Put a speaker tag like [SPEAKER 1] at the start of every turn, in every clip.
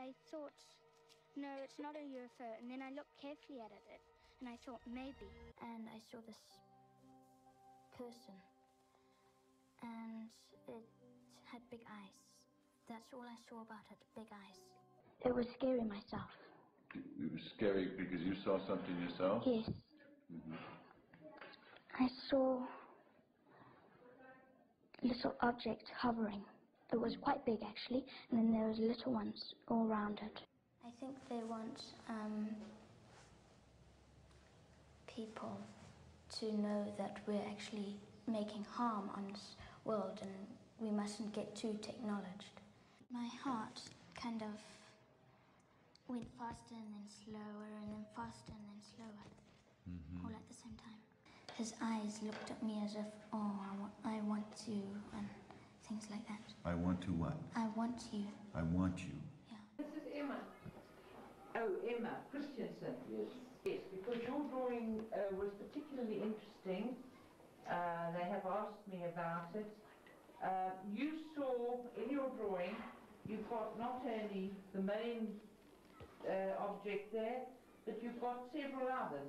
[SPEAKER 1] I thought, no, it's not a UFO. And then I looked carefully at it, and I thought maybe. And I saw this person, and it had big eyes. That's all I saw about it, big eyes. It was scary myself.
[SPEAKER 2] It was scary because you saw something yourself?
[SPEAKER 1] Yes. Mm-hmm. I saw a little object hovering. It was quite big actually, and then there was little ones all around it. I think they want um, people to know that we're actually making harm on this world and we mustn't get too technologized. My heart kind of went faster and then slower and then faster and then slower, all at the same time. His eyes looked at me as if, oh, I want, I want to, and things like that.
[SPEAKER 2] I want to what?
[SPEAKER 1] I want you.
[SPEAKER 2] I want you.
[SPEAKER 1] Yeah.
[SPEAKER 3] This is Emma. Oh, Emma Christensen. Yes. Yes, because your drawing uh, was particularly interesting. Uh, they have asked me about it. Uh, you saw in your drawing, you've got not only the main uh, object there, but you've got several others.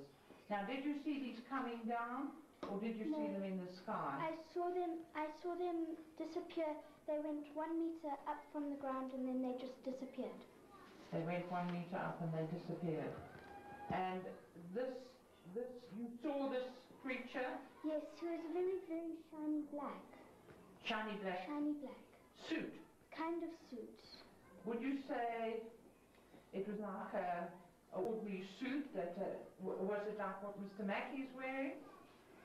[SPEAKER 3] Now, did you see these coming down, or did you see them in the sky?
[SPEAKER 1] I saw them. I saw them disappear. They went one meter up from the ground and then they just disappeared.
[SPEAKER 3] They went one meter up and they disappeared. And this, this, you saw this creature,
[SPEAKER 1] Yes, he was very, very shiny black.
[SPEAKER 3] shiny black
[SPEAKER 1] Shiny black.
[SPEAKER 3] suit.
[SPEAKER 1] Kind of suit.
[SPEAKER 3] Would you say it was like a, a ordinary suit that, uh, was it like what Mr. Mackey's wearing?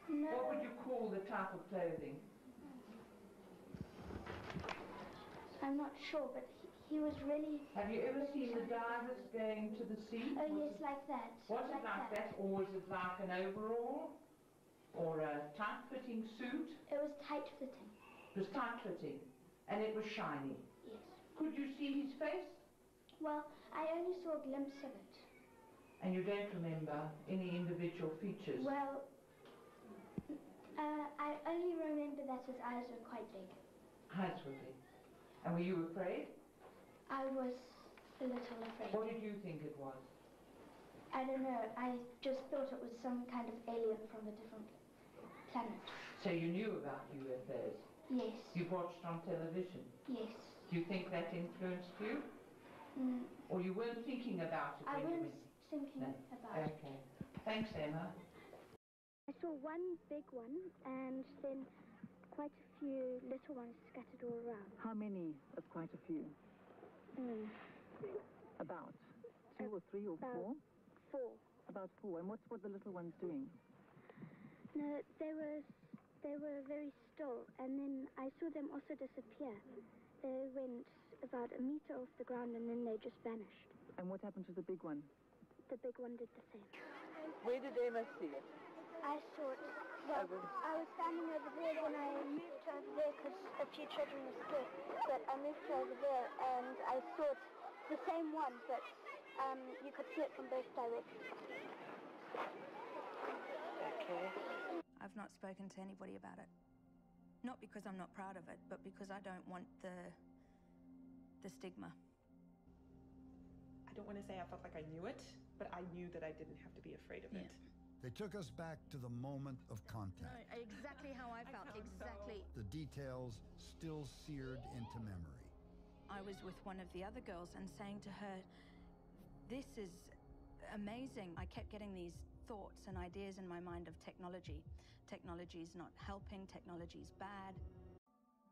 [SPEAKER 1] No.
[SPEAKER 3] What would you call the type of clothing?
[SPEAKER 1] I'm not sure, but he, he was really.
[SPEAKER 3] Have you ever seen the divers going to the sea?
[SPEAKER 1] Oh
[SPEAKER 3] Was
[SPEAKER 1] yes,
[SPEAKER 3] it-
[SPEAKER 1] like that.
[SPEAKER 3] Was it like that, or was it like an overall? Or a tight-fitting suit?
[SPEAKER 1] It was tight fitting.
[SPEAKER 3] It was tight-fitting, and it was shiny.
[SPEAKER 1] Yes.
[SPEAKER 3] Could you see his face?
[SPEAKER 1] Well, I only saw a glimpse of it.
[SPEAKER 3] And you don't remember any individual features?
[SPEAKER 1] Well, uh, I only remember that his eyes were quite big.
[SPEAKER 3] Eyes were big. And were you afraid?
[SPEAKER 1] I was a little afraid.
[SPEAKER 3] What did you think it was?
[SPEAKER 1] I don't know. I just thought it was some kind of alien from a different planet.
[SPEAKER 3] So you knew about UFOs.
[SPEAKER 1] Yes.
[SPEAKER 3] You've watched on television.
[SPEAKER 1] Yes.
[SPEAKER 3] Do you think that influenced you?
[SPEAKER 1] Mm,
[SPEAKER 3] Or you weren't thinking about it
[SPEAKER 1] I was
[SPEAKER 3] went?
[SPEAKER 1] thinking
[SPEAKER 3] No.
[SPEAKER 1] about it.
[SPEAKER 3] Okay. Thanks, Emma.
[SPEAKER 1] I saw one big one and then quite a few little ones scattered all around.
[SPEAKER 4] How many of quite a few?
[SPEAKER 1] Mm,
[SPEAKER 4] About two or three or
[SPEAKER 1] About-
[SPEAKER 4] four?
[SPEAKER 1] four.
[SPEAKER 4] About four. And what's what the little ones doing?
[SPEAKER 1] No, they were they were very still, and then I saw them also disappear. They went about a meter off the ground, and then they just vanished.
[SPEAKER 4] And what happened to the big one?
[SPEAKER 1] The big one did the same.
[SPEAKER 4] Where did Emma see it?
[SPEAKER 1] I saw it. Well,
[SPEAKER 4] Over.
[SPEAKER 1] I was standing over there when I moved over there because a few children were scared. But I moved over there and I saw it, the same one, but um, you could see it from both directions.
[SPEAKER 4] Okay.
[SPEAKER 5] I've not spoken to anybody about it. Not because I'm not proud of it, but because I don't want the the stigma.
[SPEAKER 6] I don't want to say I felt like I knew it, but I knew that I didn't have to be afraid of it.
[SPEAKER 7] They took us back to the moment of contact.
[SPEAKER 5] exactly how I felt. exactly.
[SPEAKER 7] The details still seared into memory.
[SPEAKER 5] I was with one of the other girls and saying to her, "This is amazing." I kept getting these thoughts and ideas in my mind of technology. Technology is not helping. Technology is bad.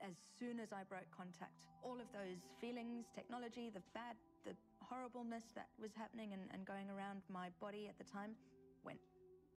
[SPEAKER 5] As soon as I broke contact, all of those feelings, technology, the bad, the horribleness that was happening and, and going around my body at the time, went